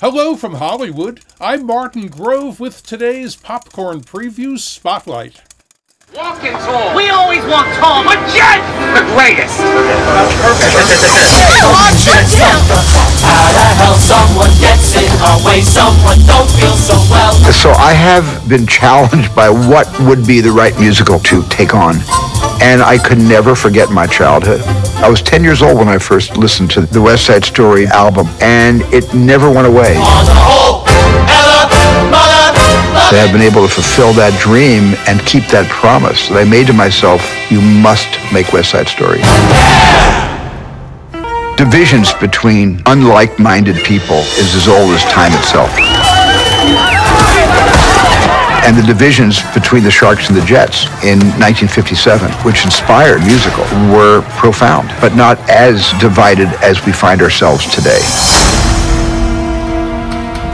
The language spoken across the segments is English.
Hello from Hollywood. I'm Martin Grove with today's Popcorn Preview Spotlight. Walking tall. We always want tall, but Jet, the greatest. How the hell someone gets in our way, someone don't feel so well. So I have been challenged by what would be the right musical to take on. And I could never forget my childhood. I was 10 years old when I first listened to the West Side Story album, and it never went away. To have been able to fulfill that dream and keep that promise that I made to myself, you must make West Side Story. Divisions between unlike-minded people is as old as time itself. And the divisions between the Sharks and the Jets in 1957, which inspired musical, were profound, but not as divided as we find ourselves today.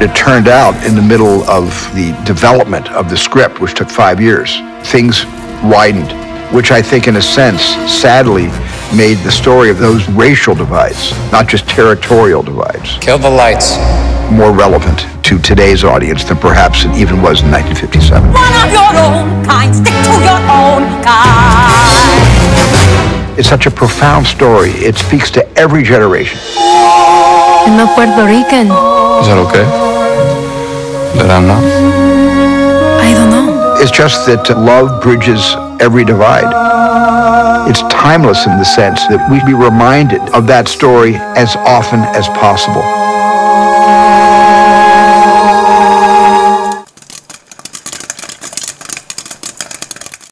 It turned out in the middle of the development of the script, which took five years, things widened, which I think in a sense, sadly, made the story of those racial divides, not just territorial divides, Kill the lights. More relevant to today's audience than perhaps it even was in 1957. One of your own kind, stick to your own kind. It's such a profound story. It speaks to every generation. I'm a Puerto Rican. Is that okay? That I'm not? I don't know. It's just that love bridges every divide. It's timeless in the sense that we be reminded of that story as often as possible.